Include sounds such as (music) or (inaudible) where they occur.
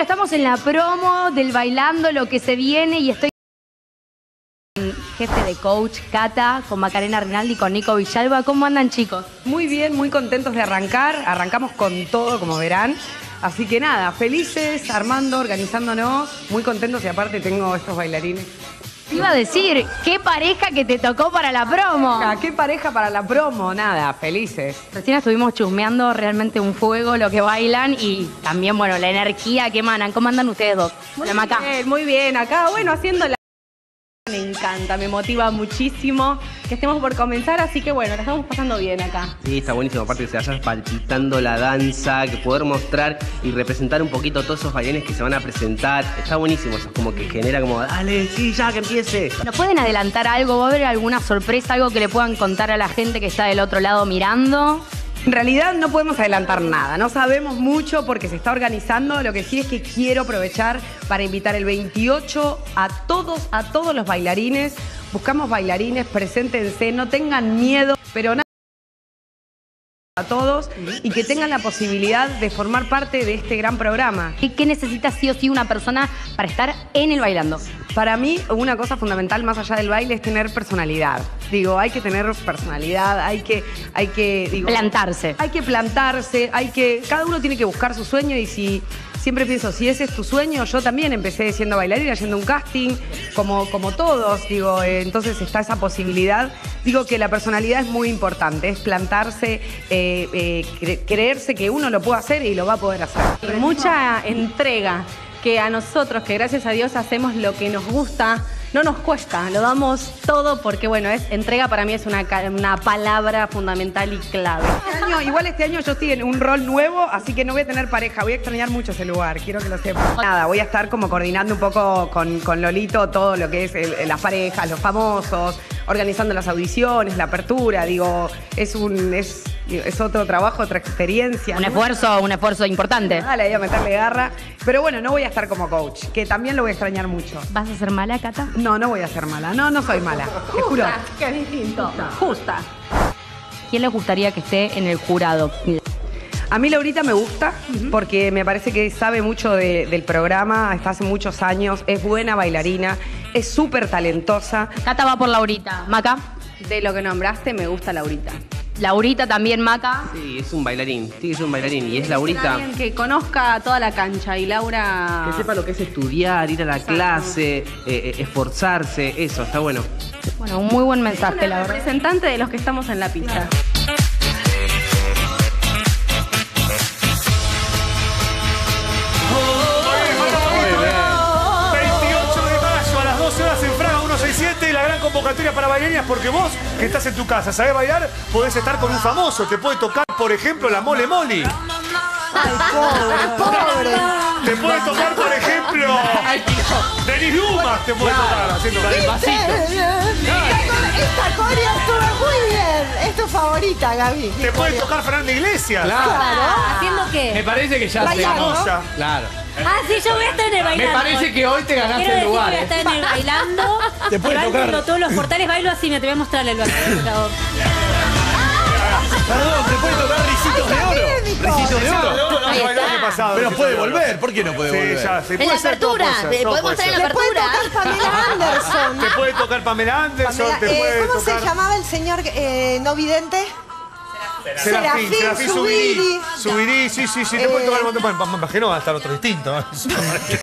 Estamos en la promo del Bailando lo que se viene y estoy con jefe de coach Cata, con Macarena Rinaldi, con Nico Villalba. ¿Cómo andan chicos? Muy bien, muy contentos de arrancar. Arrancamos con todo, como verán. Así que nada, felices, armando, organizándonos, muy contentos y aparte tengo estos bailarines. Te Iba a decir, ¿qué pareja que te tocó para la promo? Ah, ¿Qué pareja para la promo? Nada, felices. Recién estuvimos chusmeando realmente un fuego lo que bailan y también, bueno, la energía que emanan. ¿Cómo andan ustedes dos? La Maca. Bien, muy bien, acá, bueno, haciendo la... Me encanta, me motiva muchísimo que estemos por comenzar, así que bueno, la estamos pasando bien acá. Sí, está buenísimo. Aparte que se vaya palpitando la danza, que poder mostrar y representar un poquito todos esos bailarines que se van a presentar. Está buenísimo. Eso es como que genera como, dale, sí, ya que empiece. ¿Nos pueden adelantar algo? ¿Va a haber alguna sorpresa, algo que le puedan contar a la gente que está del otro lado mirando? En realidad no podemos adelantar nada, no sabemos mucho porque se está organizando. Lo que sí es que quiero aprovechar para invitar el 28 a todos, a todos los bailarines. Buscamos bailarines, preséntense, no tengan miedo, pero nada a todos y que tengan la posibilidad de formar parte de este gran programa. ¿Qué, qué necesita sí o sí una persona para estar en el Bailando? Para mí, una cosa fundamental más allá del baile es tener personalidad. Digo, hay que tener personalidad, hay que, hay que, digo, Plantarse. Hay que plantarse, hay que, cada uno tiene que buscar su sueño y si siempre pienso, si ese es tu sueño, yo también empecé siendo bailarina, haciendo un casting, como, como todos, digo, eh, entonces está esa posibilidad. Digo que la personalidad es muy importante, es plantarse, eh, eh, cre- creerse que uno lo puede hacer y lo va a poder hacer. Mucha entrega, que a nosotros, que gracias a Dios hacemos lo que nos gusta, no nos cuesta, lo damos todo porque bueno, es entrega para mí es una, una palabra fundamental y clave. Este igual este año yo estoy en un rol nuevo, así que no voy a tener pareja. Voy a extrañar mucho ese lugar, quiero que lo sepan. Nada, voy a estar como coordinando un poco con, con Lolito todo lo que es las parejas, los famosos, organizando las audiciones, la apertura. Digo, es un es, es otro trabajo, otra experiencia. Un ¿no? esfuerzo, un esfuerzo importante. Dale, ahí a meterle garra. Pero bueno, no voy a estar como coach, que también lo voy a extrañar mucho. ¿Vas a ser mala, Cata? No, no voy a ser mala. No, no soy mala. Te juro. Justa, que es distinto. Justa. ¿Quién les gustaría que esté en el jurado? A mí Laurita me gusta porque me parece que sabe mucho de- del programa, está hace muchos años, es buena bailarina, es súper talentosa. Cata va por Laurita. Maca. De lo que nombraste, me gusta Laurita. Laurita también, Maca. Sí, es un bailarín. Sí, es un bailarín. Y es Laurita. Alguien que conozca toda la cancha y Laura... Que sepa lo que es estudiar, ir a la clase, eh, eh, esforzarse. Eso, está bueno. Bueno, un muy buen mensaje, Una la verdad. representante de los que estamos en la pista. Convocatoria para bailarinas, porque vos que estás en tu casa, sabés bailar, podés estar con un famoso, te puede tocar, por ejemplo, la Mole Moli. Te puede tocar, por ejemplo, Denis Dumas, te puede tocar haciendo Esta coreo estuvo muy bien. Es tu favorita, Gaby. Te puede tocar Fernanda Iglesias. ¿Haciendo qué? Me parece que ya. Famosa. Claro. Ah, sí, yo voy a estar en el Me bailando. parece que hoy te Quiero ganaste decir el que lugar. voy a ¿eh? estar en el bailando. (laughs) Te puede Levanto tocar. todos los portales, bailo así, me te voy a mostrar el baile. Perdón, te puede tocar risitos de oro. Risitos de oro. Pasado, Pero puede volver. ¿por qué no puede Sí, volver? ya, sí. En Puede la todo apertura, puede ser, todo podemos puede estar en la ser. Puede apertura. tocar Pamela (laughs) Anderson. Te puede tocar Pamela Anderson, Pamela- te eh, puede ¿Cómo tocar... se llamaba el señor eh, no vidente? Serafín, Serafín. Zubiri. Zubiri, sí, sí, sí, te puede tocar un montón. Bueno, me imagino va a estar otro distinto. ¿eh? (laughs)